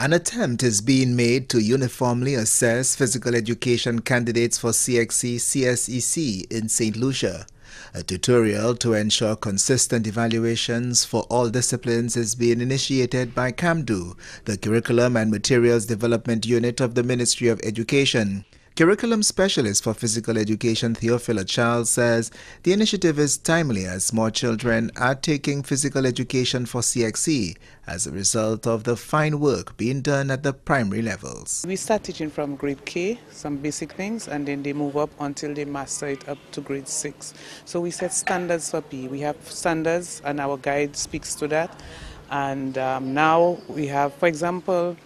An attempt is being made to uniformly assess physical education candidates for CXC CSEC in St. Lucia. A tutorial to ensure consistent evaluations for all disciplines is being initiated by CAMDU, the Curriculum and Materials Development Unit of the Ministry of Education. Curriculum Specialist for Physical Education Theophila Charles says the initiative is timely as more children are taking physical education for CXC as a result of the fine work being done at the primary levels. We start teaching from grade K, some basic things, and then they move up until they master it up to grade 6. So we set standards for P. We have standards and our guide speaks to that. And um, now we have, for example,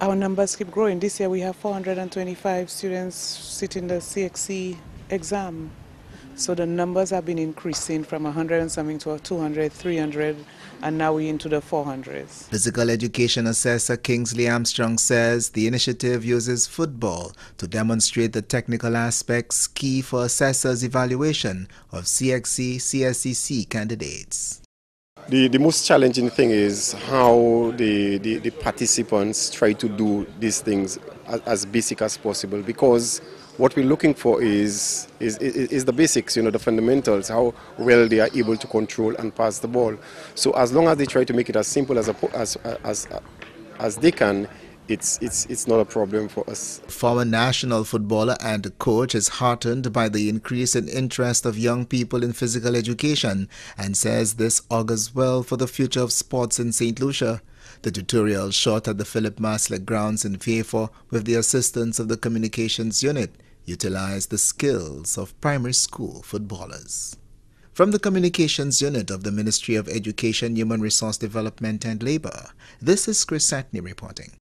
our numbers keep growing. This year we have 425 students sitting the CXC exam. So the numbers have been increasing from 100 and something to 200, 300, and now we're into the 400s. Physical education assessor Kingsley Armstrong says the initiative uses football to demonstrate the technical aspects key for assessors' evaluation of CXC CSEC candidates. The, the most challenging thing is how the, the, the participants try to do these things as, as, basic as possible because what we're looking for is, is, is, the basics, you know, the fundamentals, how well they are able to control and pass the ball. So as long as they try to make it as simple as, a, as, as, as they can, it's, it's, it's not a problem for us. Former national footballer and coach is heartened by the increase in interest of young people in physical education and says this augurs well for the future of sports in St. Lucia. The tutorial shot at the Philip Maslach grounds in Fairford with the assistance of the communications unit utilized the skills of primary school footballers. From the Communications Unit of the Ministry of Education, Human Resource Development and Labor, this is Chris Satney reporting.